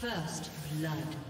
First blood.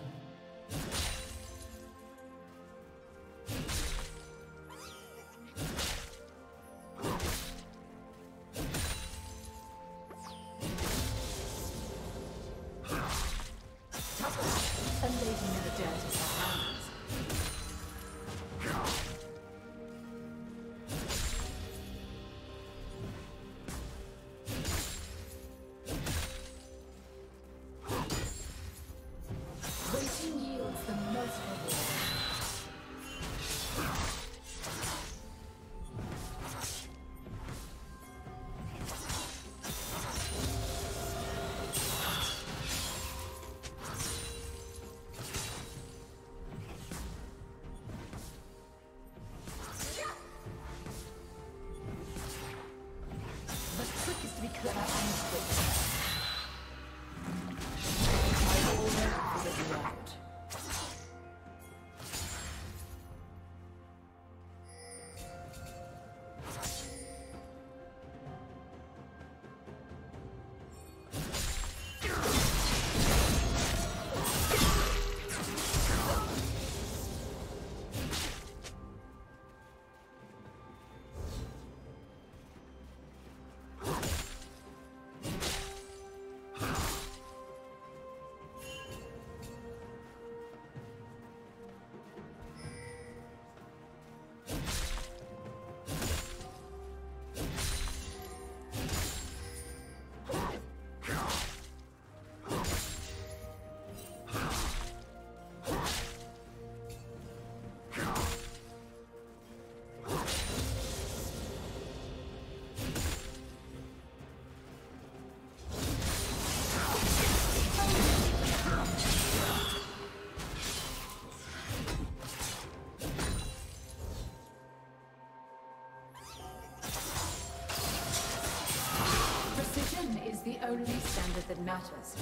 That matters.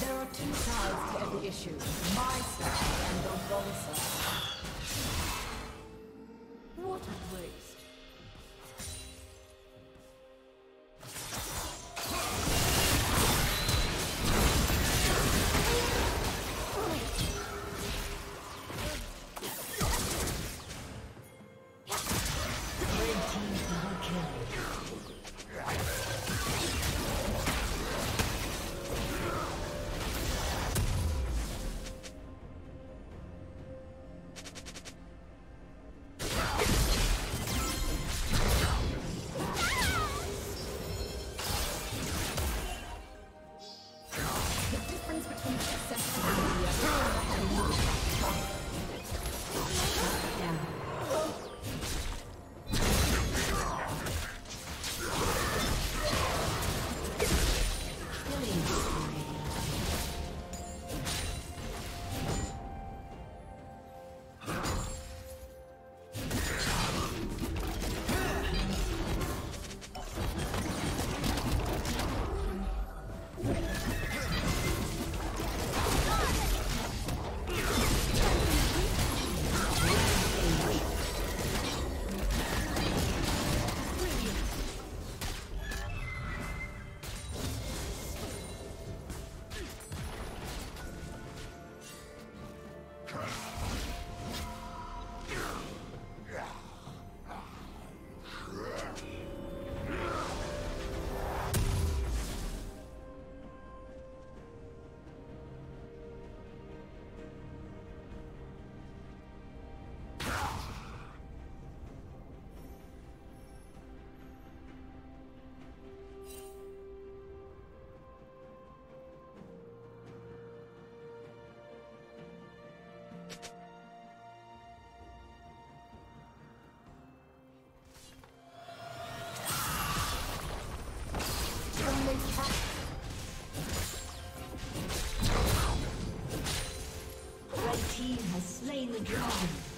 There are two sides to every issue, my side and the wrong side. What a waste. The dragon.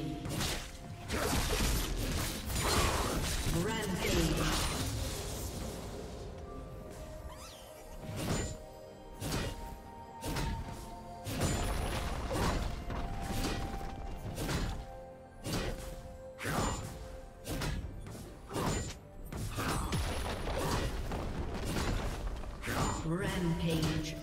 Rampage.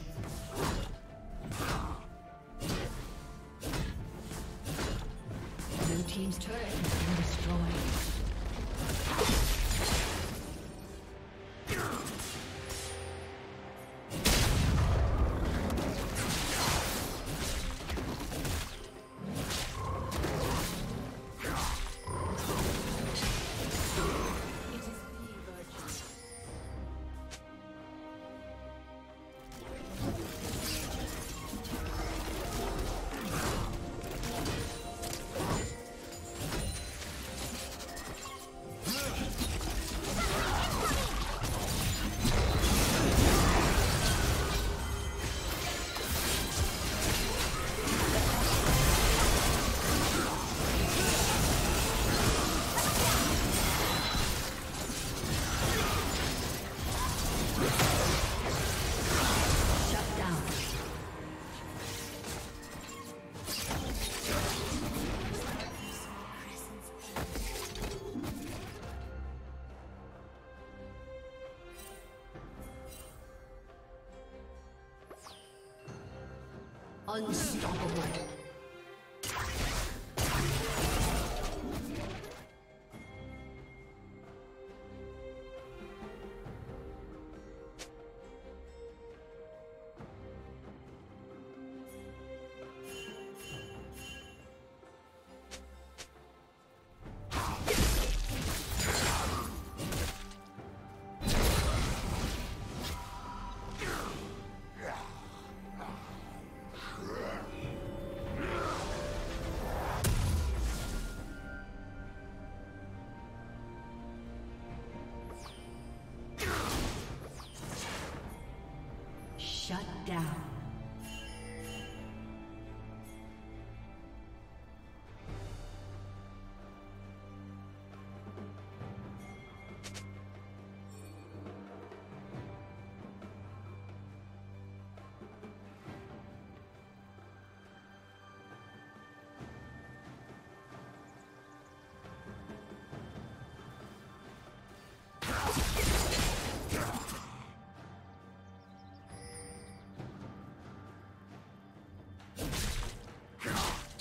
Unstoppable.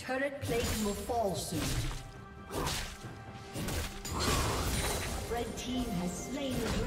Turret plate will fall soon. Red team has slain the